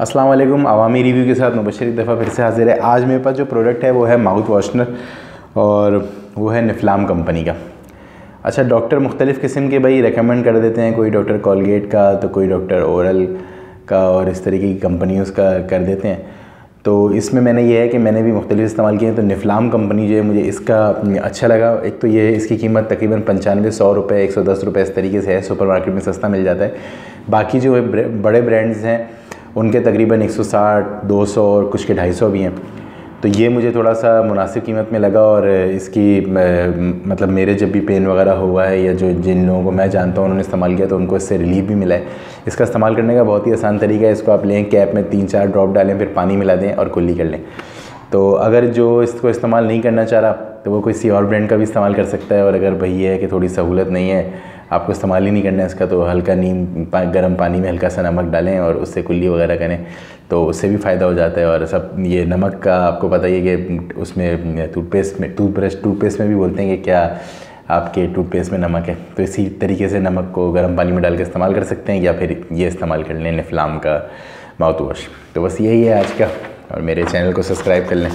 अस्सलाम वालेकुम अवामी रिव्यू के साथ मुबशर एक दफ़ा फिर से हाजिर है। आज मेरे पास जो प्रोडक्ट है, वो है माउथ वॉशनर और वो है निफ्लाम कंपनी का। अच्छा डॉक्टर मुख्तलिफ़ किस्म के भाई रेकमेंड कर देते हैं। कोई डॉक्टर कॉलगेट का तो कोई डॉक्टर ओरल का और इस तरीके की कंपनी उसका कर देते हैं। तो इसमें मैंने ये है कि मैंने भी मुख्तलिफ़ इस्तेमाल किए हैं। तो निफ्लाम कंपनी जो है, मुझे इसका अच्छा लगा। एक तो ये इसकी कीमत तकरीबन पंचानवे सौ रुपये एक सौ दस रुपये इस तरीके से है। सुपर मार्केट में सस्ता मिल जाता है। बाकी जो है बड़े ब्रांड्स हैं उनके तकरीबन 160, 200 और कुछ के 250 भी हैं। तो ये मुझे थोड़ा सा मुनासिब कीमत में लगा और इसकी मतलब मेरे जब भी पेन वगैरह हुआ है या जो जिन लोगों को मैं जानता हूँ उन्होंने इस्तेमाल किया तो उनको इससे रिलीफ भी मिला है। इसका इस्तेमाल करने का बहुत ही आसान तरीका है इसको आप लें कैप में तीन चार ड्रॉप डालें फिर पानी मिला दें और कुल्ली कर लें। तो अगर जो इसको इस्तेमाल नहीं करना चाह रहा तो वो किसी और ब्रांड का भी इस्तेमाल कर सकता है और अगर भाई है कि थोड़ी सहूलत नहीं है आपको इस्तेमाल ही नहीं करना है इसका तो हल्का नीम पा, गर्म पानी में हल्का सा नमक डालें और उससे कुल्ली वगैरह करें तो उससे भी फ़ायदा हो जाता है। और सब ये नमक का आपको पता ही है कि उसमें टूथपेस्ट में टूथब्रश टूथपेस्ट में भी बोलते हैं कि क्या आपके टूथपेस्ट में नमक है। तो इसी तरीके से नमक को गर्म पानी में डाल के इस्तेमाल कर सकते हैं या फिर ये इस्तेमाल कर लें निफ्लाम का माउथ वॉश तो बस यही है आज का और मेरे चैनल को सब्सक्राइब कर लें।